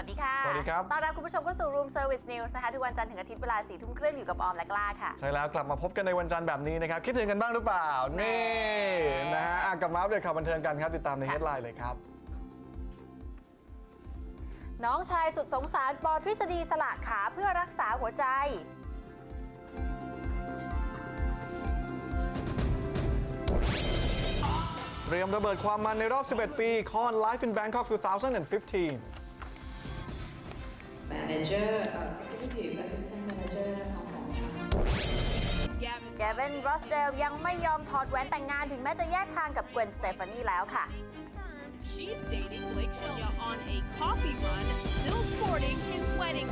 วัสดีค่ะ สวัสดีครับ ต้อนรับคุณผู้ชมเข้าสู่ Room Service News นะคะ ทุกวันจันทร์ถึงอาทิตย์เวลาสี่ทุ่มครึ่งอยู่กับออมและกล้าค่ะ ใช่แล้วกลับมาพบกันในวันจันทร์แบบนี้นะครับ คิดถึงกันบ้างหรือเปล่า นี่แหมนะฮะอะกลับมาอัปเดตข่าวบันเทิงกันครับ ติดตามในค่ะเฮดไลน์เลยครับน้องชายสุดสงสารปอทฤษฎีสละขาเพื่อรักษาหัวใจ เตรียมระเบิดความมันในรอบ 11 ปีคอน Live in Bangkok 2015 manager เอ่อ executive assistant manager นะคะของทางแกเวนรอสเดลยังไม่ยอมถอดแหวนแต่งงานถึงแม้จะแยกทางกับเกวนสเตฟานีแล้วค่ะ She's dating Blake Shelton on a coffee run, still sporting his wedding.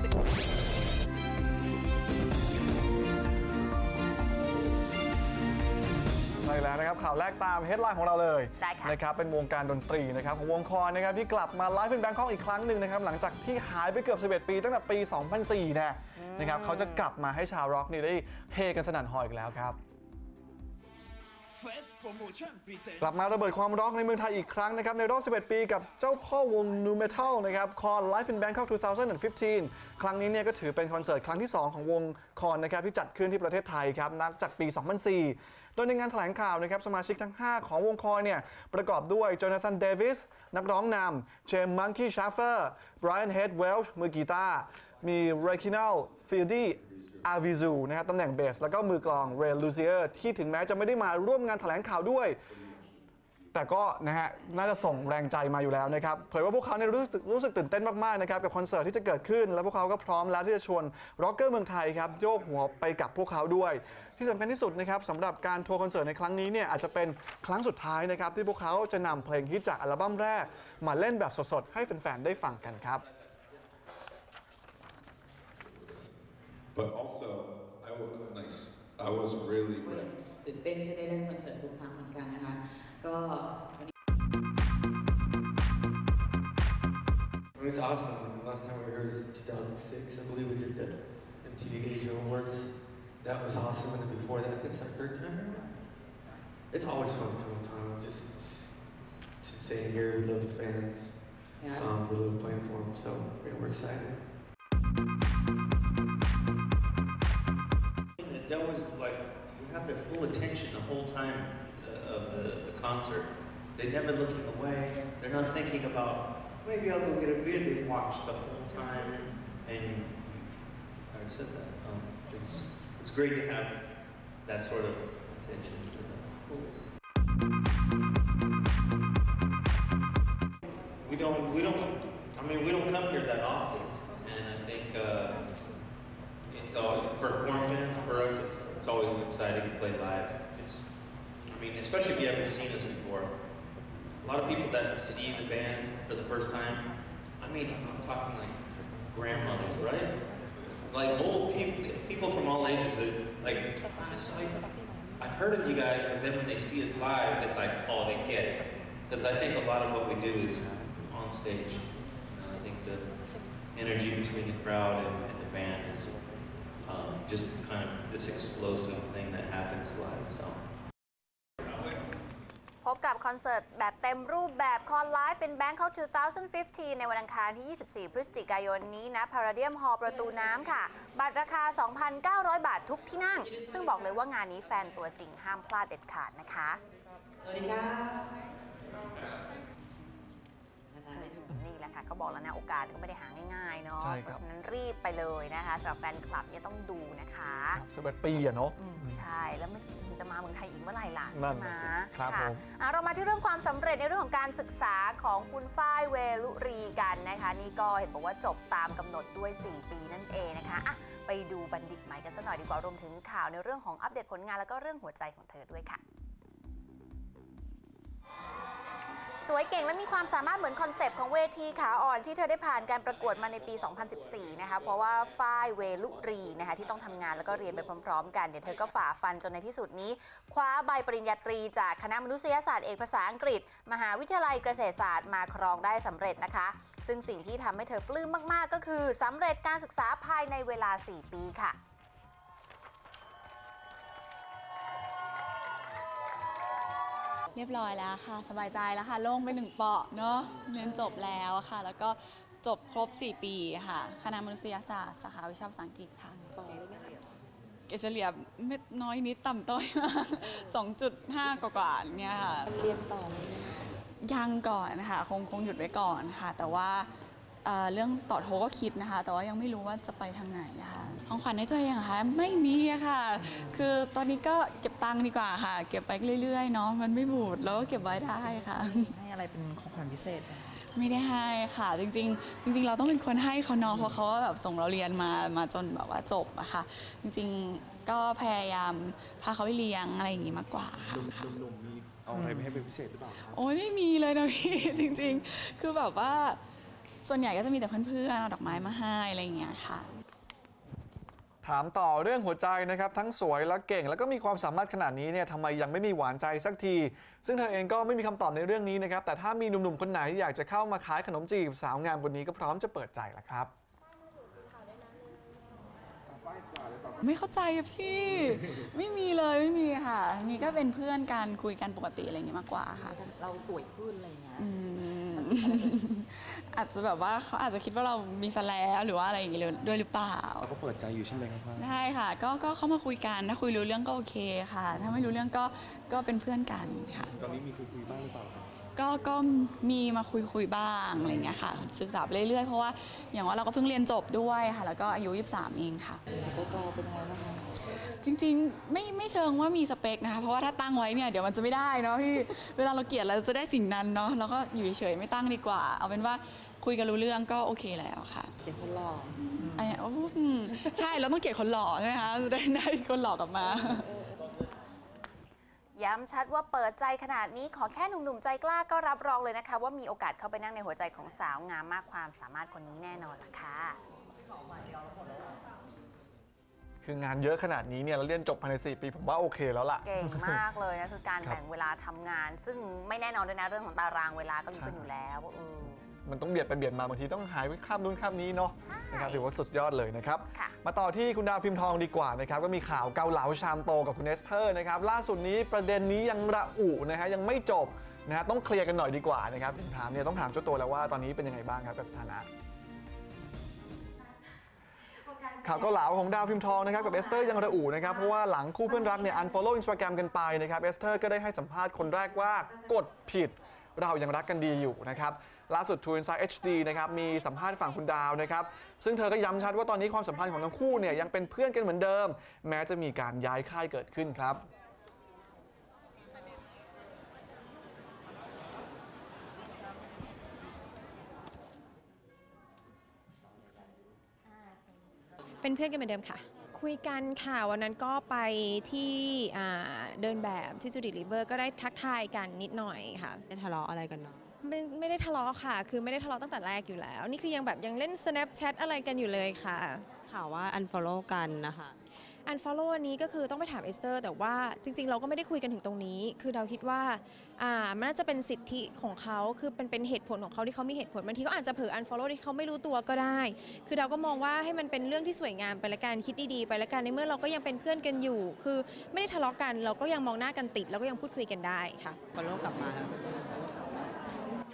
ใช่แล้วนะครับข่าวแรกตาม headline ของเราเลยได้ค่ะนะครับเป็นวงการดนตรีนะครับของวง Korn นะครับที่กลับมา Live in Bangkok อีกครั้งหนึ่งนะครับหลังจากที่หายไปเกือบ11 ปี ตั้งแต่ปี 2004นะนะครับเขาจะกลับมาให้ชาวร็อกนี่ได้เฮกันสนั่นฮอลล์อีกแล้วครับ Fest Promotion Presents กลับมาระเบิดความร็อกในเมืองไทยอีกครั้งนะครับ ในรอบ 11 ปีกับเจ้าพ่อวง Nu Metal นะครับคอน Live in Bangkok 2015 ครั้งนี้เนี่ยก็ถือเป็นคอนเสิร์ตครั้งที่ 2 ของวงKorn นะครับที่จัดขึ้นที่ประเทศไทยครับนับจากปี 2004 โดยในงานแถลงข่าวนะครับสมาชิกทั้ง 5 ของวง Korn เนี่ยประกอบด้วย Jonathan Davis นักร้องนำเจมส์มังคี s ช a เฟอร์ Brian Head Welch มือกีตาร์มี Reginald Fieldy Arvizu นะครับตำแหน่งเบส แล้วก็มือกลอง Ray Luzier ที่ถึงแม้จะไม่ได้มาร่วมงานแถลงข่าวด้วย แต่ก็นะฮะน่าจะส่งแรงใจมาอยู่แล้วนะครับเผยว่าพวกเขาเนี่ยรู้สึกรู้สึกตื่นเต้นมากๆนะครับกับคอนเสิร์ตที่จะเกิดขึ้น และพวกเขาก็พร้อมแล้วที่จะชวนร็อกเกอร์เมืองไทยครับโยกหัวไปกับพวกเขาด้วย ที่สำคัญที่สุดนะครับสำหรับการทัวร์คอนเสิร์ตในครั้งนี้เนี่ยอาจจะเป็นครั้งสุดท้ายนะครับที่พวกเขาจะนำเพลงฮิตจากอัลบั้มแรก มาเล่นแบบสดๆให้แฟนๆได้ฟังกันครับ But also, I was like, I was really ตื่นเต้นที่ได้เล่นคอนเสิร์ตทุกครั้งเหมือนกันนะคะ ก็วันนี้ It was awesome. The last time we were here was 2006. I believe we did the MTV Asia Awards. That was awesome. And then before that, it's our third time here. It's always fun to come time. Just, just sitting here, we love the fans. Yeah. Um, we love playing for them. So yeah, we're excited. Have their full attention the whole time uh, of the, the concert. They're never looking away. They're not thinking about, maybe I'll go get a beer. They watch the whole time. And I already said that. Um, it's, it's great to have that sort of attention. We don't, we don't, I mean, we don't come here that often. And I think, uh, it's all for corn fans. For us, it's, always exciting to play live. It's, I mean, especially if you haven't seen us before. A lot of people that see the band for the first time. I mean, I'm talking like grandmothers, right? Like old people, people from all ages. That like, "Ah, so I've heard of you guys, but then when they see us live, it's like, oh, they get it. Because I think a lot of what we do is on stage. And I think the energy between the crowd and, and the band is um, just kind of this explosive thing that happens live. So. พบกับคอนเสิร์ตแบบเต็มรูปแบบคอนไลฟ์เป็น Bangkok 2015 ในวันอังคารที่ 24 พฤศจิกายนนี้นะพาราเดียมฮอลประตูน้ำค่ะ บัตรราคา 2,900 บาททุกที่นั่ง ซึ่งบอกเลยว่างานนี้แฟนตัวจริงห้ามพลาดเด็ดขาดนะคะ สวัสดีค่ะ นี่แหละค่ะเขาบอกแล้วนะโอกาสก็ไม่ได้หาง่ายๆเนาะใช่เพครับราะฉะนั้นรีบไปเลยนะคะสำหรับแฟนคลับเนี่ยต้องดูนะคะครับ11ปีอะเนาะ อืมใช่แล้วมันมันจะมาเมืองไทยอีกเมื่อไหร่ล่ะนั่นใช่ไหมน่ะสิครับะผม อะเรามาที่เรื่องความสำเร็จในเรื่องของการศึกษาของคุณฝ้ายเวลุรีกันนะคะ นี่ก็เห็นบอกว่าจบตามกำหนดด้วย 4 ปีนั่นเองนะคะอะไปดูบัณฑิตใหม่กันสักหน่อยดีกว่ารวมถึงข่าวในเรื่องของอัปเดตผลงานแล้วก็เรื่องหัวใจของเธอด้วยค่ะ สวยเก่งและมีความสามารถเหมือนคอนเซปต์ของเวทีขาอ่อนที่เธอได้ผ่านการประกวดมาในปี 2014 นะคะ เพราะว่าฝ้ายเวฬุรีย์นะคะที่ต้องทำงานแล้วก็เรียนไปพร้อม ๆ กันเนี่ยเธอก็ฝ่าฟันจนในที่สุดนี้ คว้าใบปริญญาตรีจากคณะมนุษยศาสตร์เอกภาษาอังกฤษ มหาวิทยาลัยเกษตรศาสตร์มาครองได้สำเร็จนะคะ ซึ่งสิ่งที่ทำให้เธอปลื้มมากๆ ก็คือสำเร็จการศึกษาภายในเวลา 4 ปีค่ะ เรียบร้อยแล้วค่ะ สบายใจแล้วค่ะ โล่งไปหนึ่งเปาะเนาะเรียนจบแล้วค่ะ แล้วก็จบครบ 4 ปีค่ะคณะมนุษยศาสตร์สาขาวิชาภาษาอังกฤษค่ะต่อเลยไหมคะเกรดเฉลี่ยไม่น้อยนิดต่ำต้อยมาก2.5 กว่าๆเนี่ยค่ะ เรียนต่อเลยไหมคะยังก่อนค่ะ คงคงหยุดไว้ก่อนค่ะ แต่ว่าเอ่อเรื่องต่อโทก็คิดนะคะ แต่ว่ายังไม่รู้ว่าจะไปทางไหนค่ะ ของขวัญในตัวเองเหรอคะไม่มีอะค่ะ คือตอนนี้ก็เก็บตังค์ดีกว่าค่ะ เก็บไปเรื่อยๆเนาะมันไม่บูดแล้วก็เก็บไว้ได้ค่ะ ให้อะไรเป็นของขวัญพิเศษไหมคะไม่ได้ให้ค่ะจริงๆ จริง ๆ เราต้องเป็นคนให้เขาเนาะเพราะเขาแบบส่งเราเรียนมามาจนแบบว่าจบอะค่ะ จริงๆก็พยายามพาเขาไปเลี้ยงอะไรอย่างงี้มากกว่าค่ะ หนุ่มๆมีเอาอะไรไปให้เป็นพิเศษหรือเปล่าครับ โอ้ยไม่มีเลยนะพี่ จริงๆ คือแบบว่า ส่วนใหญ่ก็จะมีแต่เพื่อนๆเอาดอกไม้มาให้อะไรอย่างเงี้ยค่ะ ถามต่อเรื่องหัวใจนะครับ ทั้งสวยและเก่ง แล้วก็มีความสามารถขนาดนี้เนี่ยทำไมยังไม่มีหวานใจสักที ซึ่งเธอเองก็ไม่มีคำตอบในเรื่องนี้นะครับ แต่ถ้ามีหนุ่มๆคนไหนที่อยากจะเข้ามาขายขนมจีบสาวงามคนนี้ก็พร้อมจะเปิดใจละครับ ไม่เข้าใจอะพี่ ไม่มีเลยไม่มีค่ะ มีก็เป็นเพื่อนกันคุยกันปกติอะไรอย่างเงี้ยมากกว่าค่ะ เราสวยขึ้นอะไรอย่างเงี้ยอืมอาจจะแบบว่าเขาอาจจะคิดว่าเรามีแฟนแล้วหรือว่าอะไรอย่างเงี้ยด้วยหรือเปล่า เราก็เปิดใจอยู่ใช่ไหมครับฝ้ายได้ค่ะ ก็ก็เข้ามาคุยกันถ้าคุยรู้เรื่องก็โอเคค่ะ ถ้าไม่รู้เรื่องก็ก็เป็นเพื่อนกันค่ะ ตอนนี้มีคุยคุยๆบ้างหรือเปล่าครับ ก็ก็มีมาคุยคุยบ้างอะไรอย่างเงี้ยค่ะศึกษาไปเรื่อยๆ เพราะว่าอย่างว่าเราก็เพิ่งเรียนจบด้วยค่ะ แล้วก็อายุ 23 เองค่ะสเปคเราเป็นยังไงบ้างคะจริงๆไม่ไม่เชิงว่ามีสเปคนะคะเพราะว่าถ้าตั้งไว้เนี่ยเดี๋ยวมันจะไม่ได้เนาะพี่เวลาเราเกลียดเราจะได้สิ่งนั้นเนาะแล้วก็อยู่เฉยๆไม่ตั้งดีกว่า เอาเป็นว่าคุยกันรู้เรื่องก็โอเคแล้วค่ะเป็นคนหล่ออันเนี้ยอืมใช่เราต้องเกลียดคนหล่อใช่ไหมคะจะได้ได้คนหล่อกลับมา ย้ำชัดว่าเปิดใจขนาดนี้ขอแค่หนุ่มๆใจกล้าก็รับรองเลยนะคะ ว่ามีโอกาสเข้าไปนั่งในหัวใจของสาวงามมากความสามารถคนนี้แน่นอนล่ะค่ะคืองานเยอะขนาดนี้เนี่ยเราเรียนจบภายใน 4 ปี ผมว่าโอเคแล้วล่ะ เก่งมากเลยนะ คือการครับแบ่งเวลาทำงาน ซึ่งไม่แน่นอนด้วยนะเรื่องของตารางเวลาก็รู้กันอยู่แล้วเออ มันต้องเบียดไปเบียดมาบางทีต้องหายไปข้ามนู้นข้ามนี้เนาะนะครับถือว่าสุดยอดเลยนะครับค่ะมาต่อที่คุณดาวพิมพ์ทองดีกว่านะครับก็มีข่าวเกาเหลาชามโตกับคุณเอสเธอร์นะครับล่าสุดนี้ประเด็นนี้ยังระอุนะฮะยังไม่จบนะฮะต้องเคลียร์กันหน่อยดีกว่านะครับถึงถามเนี่ยต้องถามเจ้าตัวแล้วว่าตอนนี้เป็นยังไงบ้างครับกับสถานะข่าวเกาเหลาของดาวพิมพ์ทองนะครับกับเอสเตอร์ยังระอุนะครับเพราะว่าหลังคู่เพื่อนรักเนี่ย unfollow Instagram กันไปนะครับเอสเตอร์ก็ได้ให้สัมภาษณ์คนแรกว่ากดผิดเรายังรักกันดีอยู่นะครับ ล่าสุด True Inside HD นะครับมีสัมภาษณ์ฝั่งคุณดาวนะครับซึ่งเธอก็ย้ำชัดว่าตอนนี้ความสัมพันธ์ของทั้งคู่เนี่ยยังเป็นเพื่อนกันเหมือนเดิม แม้จะมีการย้ายค่ายเกิดขึ้นครับเป็นเพื่อนกันเหมือนเดิมค่ะ คุยกันค่ะวันนั้นก็ไปที่อ่าเดินแบบที่จูดิลิเวอร์ก็ได้ทักทายกันนิดหน่อยค่ะได้ทะเลาะอะไรกันเนาะ ไม่ไม่ได้ทะเลาะค่ะ คือไม่ได้ทะเลาะตั้งแต่แรกอยู่แล้ว นี่คือยังแบบยังเล่น Snapchat อะไรกันอยู่เลยค่ะข่าวว่า unfollow กันนะคะ unfollow อันนี้ก็คือต้องไปถามเอสเตอร์แต่ว่าจริง ๆ เราก็ไม่ได้คุยกันถึงตรงนี้ คือเราคิดว่าอ่ามันน่าจะเป็นสิทธิของเขาคือเป็นเป็นเหตุผลของเขาที่เขามีเหตุผลบางทีเขาอาจจะเผลอ unfollow ที่เขาไม่รู้ตัวก็ได้ คือเราก็มองว่าให้มันเป็นเรื่องที่สวยงามไปละกันคิดดีๆไปละกันในเมื่อเราก็ยังเป็นเพื่อนกันอยู่ คือไม่ได้ทะเลาะกันเราก็ยังมองหน้ากันติด แล้วก็ยังพูดคุยกันได้ค่ะ follow กลับมาแล้ว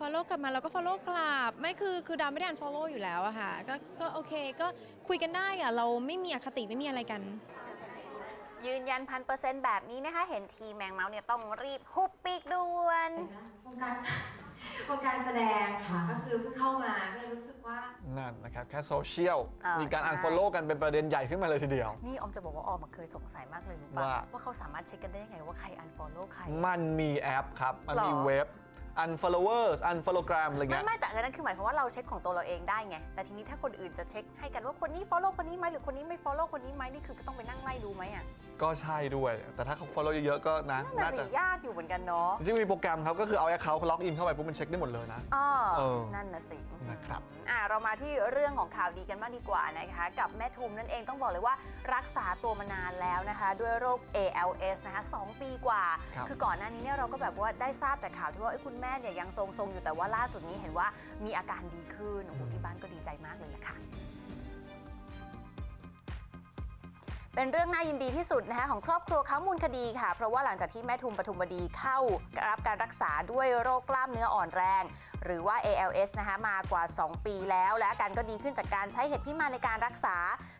follow กลับมาเราก็ follow กลับ ไม่คือคือดาวไม่ได้อัน follow อยู่แล้วอะค่ะก็ก็โอเคก็คุยกันได้อะเราไม่มีอคติไม่มีอะไรกัน ยืนยันพันเปอร์เซ็นต์แบบนี้นะคะ เห็นทีแมงเมาส์เนี่ยต้องรีบหุบปีกด่วนวงการวงการแสดงค่ะ ก็คือเพิ่งเข้ามาก็เลยรู้สึกว่า นั่นนะครับ แค่โซเชียลอ่ามีมีการใช่ unfollow กันเป็นประเด็นใหญ่ขึ้นมาเลยทีเดียว นี่ออมจะบอกว่าออมอะเคยสงสัยมากเลยรู้ป่ะว่า ว่าเขาสามารถเช็คกันได้ยังไงว่าใคร unfollow ใคร มันมีแอปครับ มันมีหรอ เว็บ unfollowers unfollogram อะไรเงี้ยไม่แต่อันนั้นคือหมายความว่าเราเช็คของตัวเราเองได้ไง แต่ทีนี้ถ้าคนอื่นจะเช็คให้กันว่าคนนี้ follow คนนี้ไหมหรือคนนี้ไม่ follow คนนี้ไหมนี่คือก็ต้องไปนั่งไล่ดูไหมอะ ก็ใช่ด้วย แต่ถ้าเขา follow เยอะๆก็นะนั่นน่าน่ะจะสิยากอยู่เหมือนกันเนาะจริงๆมีโปรแกรมครับก็คือเอา account เขาล็อกอินเข้าไปปุ๊บมันเช็คได้หมดเลยนะอ๋อเออนั่นน่ะสินะครับ อะเรามาที่เรื่องของข่าวดีกันบ้างดีกว่านะคะ กับแม่ทุมนั่นเองต้องบอกเลยว่ารักษาตัวมานานแล้วนะคะ ด้วยโรค ALS นะคะสองปีกว่าครับอก่อนหน้านี้เนี่ยเราก็แบบว่าได้ทราบแต่ข่าวที่ว่าเอ้ยคุณแม่เนี่ยยังทรงๆอยู่แต่ว่าล่าสุดนี้เห็นว่ามีอาการดีขึ้นโอ้โหที่บ้านก็ดีใจมากเลยล่ะค่ะ เป็นเรื่องน่ายินดีที่สุดนะคะของครอบครัวเขามูลคดีค่ะ เพราะว่าหลังจากที่แม่ทุมปทุมวดีเข้ารับการรักษาด้วยโรคกล้ามเนื้ออ่อนแรง หรือว่า ALS นะคะมากว่า 2 ปีแล้ว และอาการก็ดีขึ้นจากการใช้เห็ดพิมานในการรักษา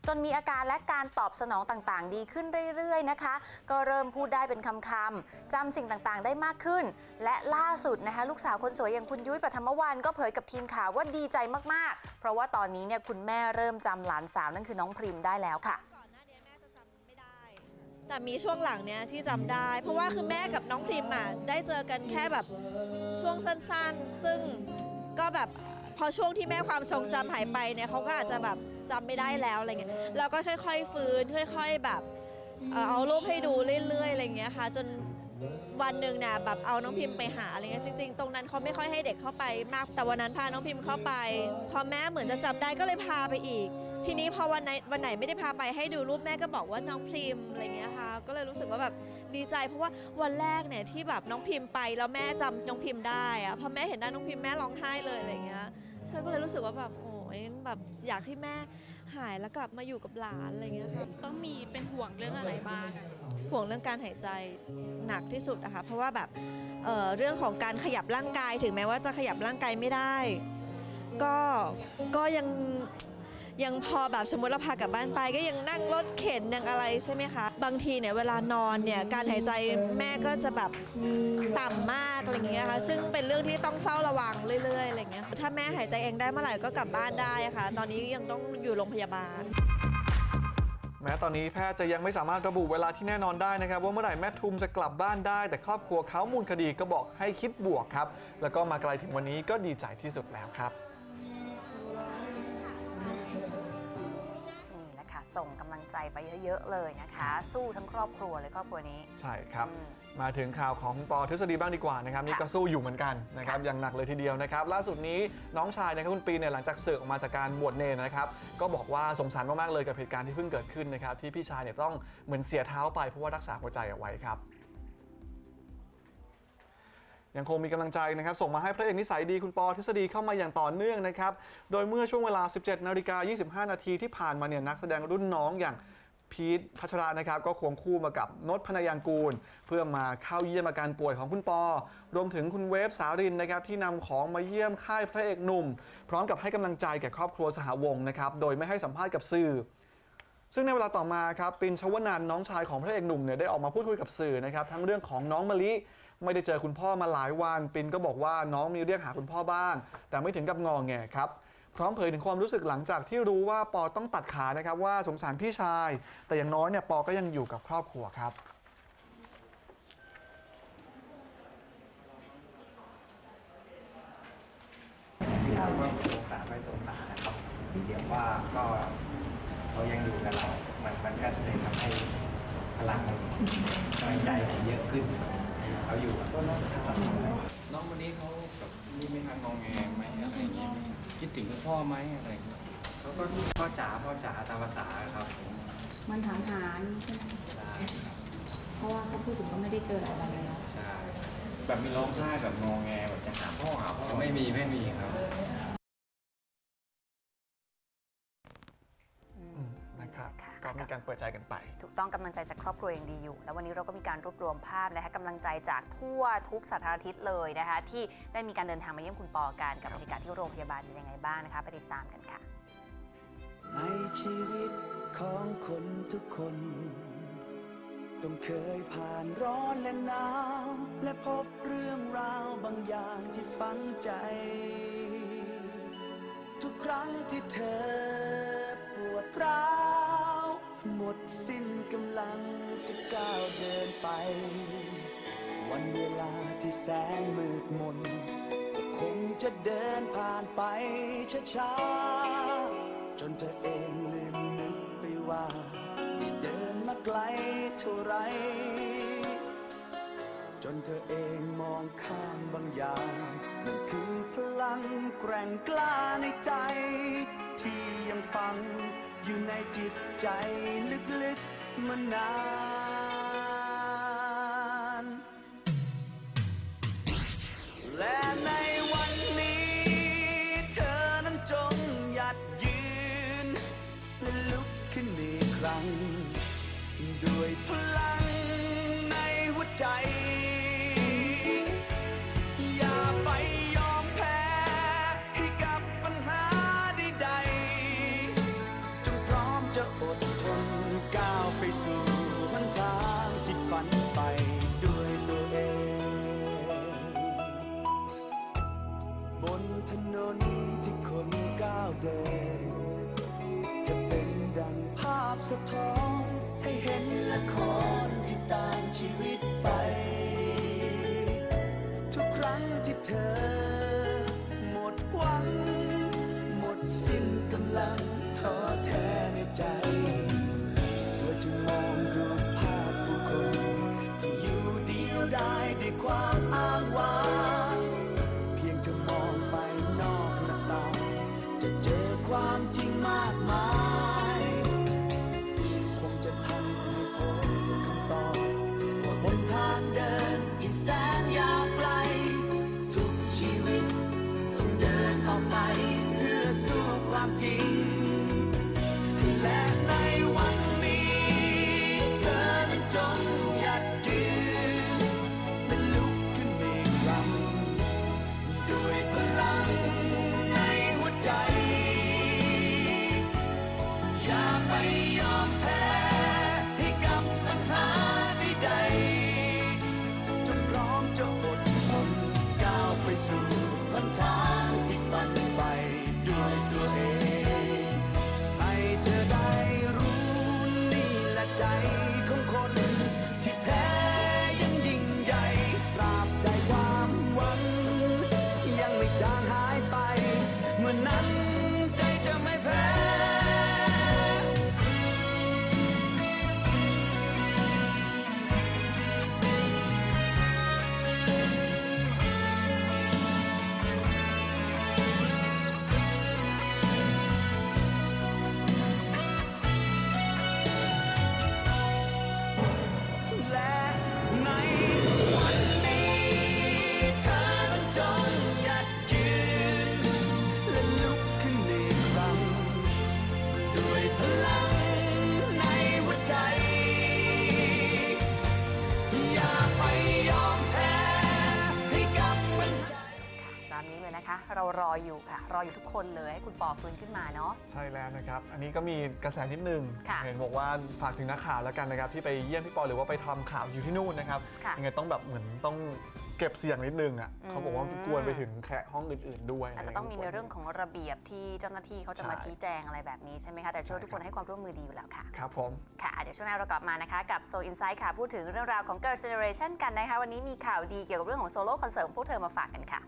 จนมีอาการและการตอบสนองต่างๆ ดีขึ้นเรื่อยๆนะคะ ก็เริ่มพูดได้เป็นคำๆจำสิ่งต่างๆ ได้มากขึ้น และล่าสุดนะคะลูกสาวคนสวยอย่างคุณยุ้ยปฐมวันก็เผยกับทีมข่าวว่าดีใจมากๆ เพราะว่าตอนนี้เนี่ยคุณแม่เริ่มจำหลานสาวนั่นคือน้องพริมได้แล้วค่ะ แต่มีช่วงหลังเนี้ยที่จำได้ เพราะว่าคือแม่กับน้องพิมอะได้เจอกันแค่แบบช่วงสั้นๆ ซึ่งก็แบบพอช่วงที่แม่ความทรงจำหายไปเนี่ยเขาก็อาจจะแบบจำไม่ได้แล้วอะไรเงี้ยเราก็ค่อย ๆ ฟื้นค่อย ๆ แบบเอารูปให้ดูเรื่อยๆอะไรเงี้ยค่ะ จนวันหนึ่งเนี่ยแบบเอาน้องพิมพ์ไปหาอะไรเงี้ยจริง ๆ ตรงนั้นเขาไม่ค่อยให้เด็กเข้าไปมากแต่วันนั้นพาน้องพิมพ์เข้าไป พอแม่เหมือนจะจำได้ก็เลยพาไปอีก ทีนี้พอวันไหนวันไหนไม่ได้พาไปให้ดูรูปแม่ก็บอกว่าน้องพิมพ์อะไรเงี้ยค่ะ ก็เลยรู้สึกว่าแบบดีใจ เพราะว่าวันแรกเนี่ยที่แบบน้องพิมพ์ไปแล้วแม่จำน้องพิมพ์ได้อะพอแม่เห็นหน้าน้องพิมพ์แม่ร้องไห้เลยอะไรเงี้ยเชยก็เลยรู้สึกว่าแบบโอ้ยแบบอยากให้แม่หายแล้วกลับมาอยู่กับหลานอะไรเงี้ยค่ะ ต้องมีเป็นห่วงเรื่องอะไรบ้างอะห่วงเรื่องการหายใจหนักที่สุดอะค่ะเพราะว่าแบบเอ่อเรื่องของการขยับร่างกายถึงแม้ว่าจะขยับร่างกายไม่ได้ ก็ก็ยัง ยังพอแบบสมมติเราพากลับบ้านไป ก็ยังนั่งรถเข็นยังอะไรใช่ไหมคะ บางทีเนี่ยเวลานอนเนี่ยการหายใจแม่ก็จะแบบต่ำมากอะไรอย่างเงี้ยค่ะซึ่งเป็นเรื่องที่ต้องเฝ้าระวังเรื่อยๆอะไรเงี้ยถ้าแม่หายใจเองได้เมื่อไหร่ก็กลับบ้านได้ค่ะ ตอนนี้ยังต้องอยู่โรงพยาบาล แม้ตอนนี้แพทย์จะยังไม่สามารถระบุเวลาที่แน่นอนได้นะครับ ว่าเมื่อไหร่แม่ทุมจะกลับบ้านได้ แต่ครอบครัวเขามูลคดีก็บอกให้คิดบวกครับ แล้วก็มาไกลถึงวันนี้ก็ดีใจที่สุดแล้วครับ ส่งกำลังใจไปเยอะ ๆ เลยนะคะ สู้ทั้งครอบครัวเลยครอบครัวนี้ ใช่ครับ อืมมาถึงข่าวของคุณปอทฤษฎีบ้างดีกว่านะครับนี่ก็สู้อยู่เหมือนกันนะครับอย่างหนักเลยทีเดียวนะครับ ล่าสุดนี้น้องชายนะครับคุณปีเนี่ยหลังจากศึกออกมาจากการบวชเนรนะครับ ก็บอกว่าสงสารมากๆเลยกับเหตุการณ์ที่เพิ่งเกิดขึ้นนะครับที่พี่ชายเนี่ยต้องเหมือนเสียเท้าไปเพราะว่ารักษาหัวใจเอาไว้ครับ ยังคงมีกำลังใจนะครับส่งมาให้พระเอกนิสัยดีคุณปอทฤษฎีเข้ามาอย่างต่อเนื่องนะครับโดยเมื่อช่วงเวลา 17นาฬิกา25 นาทีที่ผ่านมาเนี่ยนักแสดงรุ่นน้องอย่างพีทพัชรานะครับก็ควงคู่มากับนศพนยางกูล เพื่อมาเข้าเยี่ยมอาการป่วยของคุณปอ รวมถึงคุณเวฟสารินนะครับที่นำของมาเยี่ยมค่ายพระเอกหนุ่ม พร้อมกับให้กำลังใจแก่ครอบครัวสหวงศ์นะครับโดยไม่ให้สัมภาษณ์กับสื่อ ซึ่งในเวลาต่อมาครับปินชวนันน้องชายของพระเอกหนุ่มเนี่ยได้ออกมาพูดคุยกับสื่อนะครับทั้งเรื่องของน้องมะลิไม่ได้เจอคุณพ่อมาหลายวันปินก็บอกว่าน้องมีเรียกหาคุณพ่อบ้าง แต่ไม่ถึงกับงอแงครับพร้อมเผยถึงความรู้สึกหลังจากที่รู้ว่าปอต้องตัดขานะครับว่าสงสารพี่ชาย แต่อย่างน้อยเนี่ยปอก็ยังอยู่กับครอบครัวครับเราก็สงสารไม่สงสารนะครับเดี๋ยวว่าก็ เขายังอยู่กับเรา มันมันก็เลยทำให้พลังกำลังใจผมเยอะขึ้น เขาอยู่กับเราน้องวันนี้เขาแบบมีไม่ทางงองแงไหมอะไรอย่างเงี้ยคิดถึงคุณพ่อไหมอะไรอย่างเงี้ยเขาก็พ่อจ๋าพ่อจ๋าตามภาษาครับผมมันถามหาใช่ไหมเพราะว่าเขาพูดถึงก็ไม่ได้เจอหลายวันแล้วใช่แบบมีร้องไห้แบบงองแงแบบจะหาพ่อหาพ่อไม่มีไม่มีครับ มีการเปิดใจกันไป ถูกต้องกำลังใจจากครอบครัวยังดีอยู่ แล้ววันนี้เราก็มีการรวบรวมภาพนะคะกำลังใจจากทั่วทุกสารทิศเลยนะคะที่ได้มีการเดินทางมาเยี่ยมคุณปอกันกับบรรยากาศที่โรงพยาบาลเป็นยังไงบ้างนะคะไปติดตามกันค่ะ ในชีวิตของคนทุกคน ต้องเคยผ่านร้อนและหนาวและพบเรื่องราวบางอย่างที่ฝังใจ ทุกครั้งที่เธอปวดร้าว หมดสิ้นกำลังจะก้าวเดินไป วันเวลาที่แสนมืดมนคงจะเดินผ่านไปช้าๆจนเธอเองลืมนึกไปว่าได้เดินมาไกลเท่าไร จนเธอเองมองข้ามบางอย่างนั่นคือพลังแกร่งกล้าในใจ ที่ยังฝัง อยู่ในจิตใจลึกๆมานานและในวันนี้เธอนั้นจงหยัดยืนและลุกขึ้นอีกครั้ง ด้วยพลังในหัวใจ ที่เธอ หมดหวัง หมดสิ้นกำลังท้อแท้ในใจตัวจะมองดูภาพผู้คน ที่อยู่เดียวได้ด้วยความ ออยู่ค่ะ รออยู่ทุกคนเลยให้คุณปอฟื้นขึ้นมาเนาะ ใช่แล้วนะครับ อันนี้ก็มีกระแสนิดนึง ค่ะเห็นบอกว่าฝากถึงนักข่าวแล้วกันนะครับ ที่ไปเยี่ยมพี่ปอหรือว่าไปทำข่าวอยู่ที่นู่นนะครับ ค่ะยังไงต้องแบบเหมือนต้องเก็บเสียงนิดนึงอะอืม เขาบอกว่ากวนไปถึงแขกห้องอื่นๆ ด้วยอาจจะต้องมีในเรื่องของระเบียบที่เจ้าหน้าที่เขาจะมาใช่ชี้แจงอะไรแบบนี้ใช่ไหมคะ แต่เชื่อว่าทุกคนให้ความร่วมมือดีอยู่แล้วค่ะ ครับผม ค่ะ เดี๋ยวช่วงหน้าเรากลับมานะคะ กับ Soul Insight ค่ะ พูดถึงเรื่องราวของ Girl Generation กันนะคะ วันนี้มีข่าวดีเกี่ยวกับเรื่องของโซโล่คอนเสิร์ตของพวกเธอมาฝากกันค่ะ